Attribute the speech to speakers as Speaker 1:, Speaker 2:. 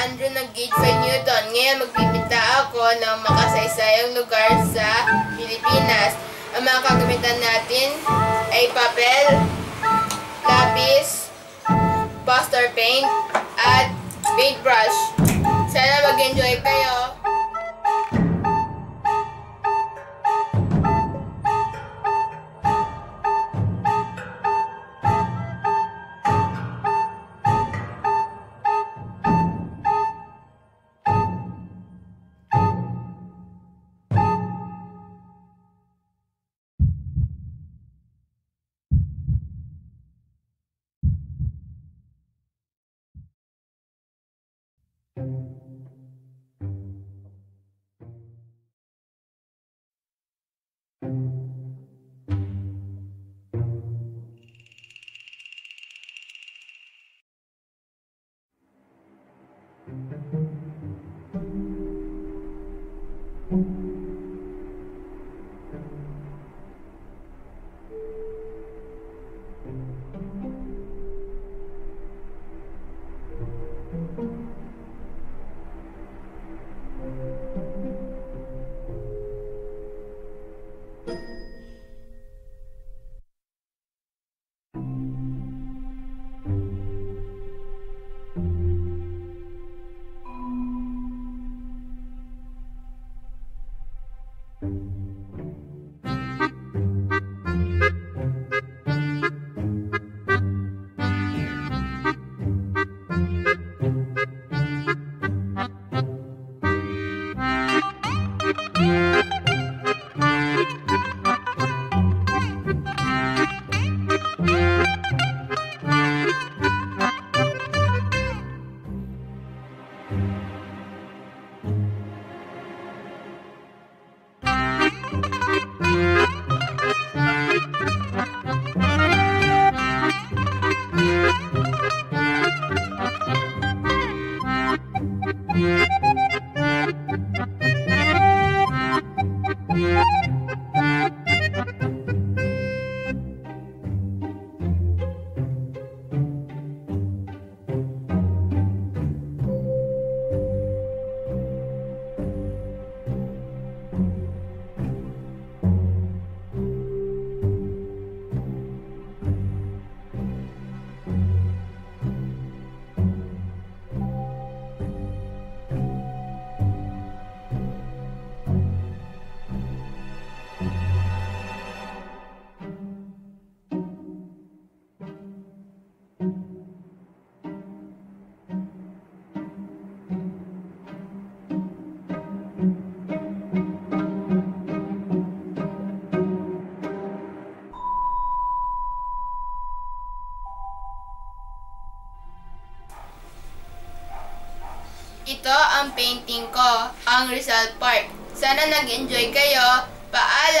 Speaker 1: Andrew ng Gauge 5 Newton. Ngayon magpipinta ako ng makasaysayang lugar sa Pilipinas. Ang mga kagamitan natin ay papel, lapis, poster paint, at paintbrush. Ito ang painting ko, ang Rizal Park. Sana nag-enjoy kayo. Paalam!